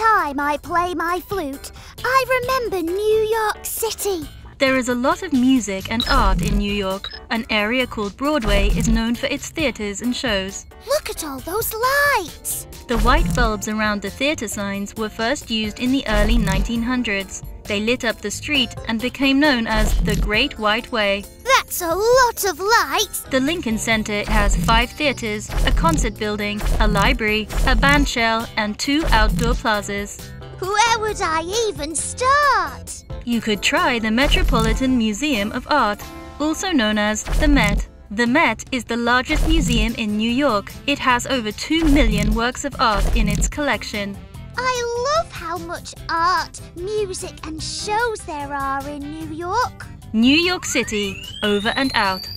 time I play my flute, I remember New York City. There is a lot of music and art in New York. An area called Broadway is known for its theaters and shows. Look at all those lights. The white bulbs around the theater signs were first used in the early 1900s. They lit up the street and became known as the Great White Way. That's a lot of lights. The Lincoln Center has five theaters, a concert building, a library, a band shell, and two outdoor plazas. Where would I even start? You could try the Metropolitan Museum of Art, also known as the Met. The Met is the largest museum in New York. It has over 2 million works of art in its collection. I love how much art, music and shows there are in New York. New York City, over and out.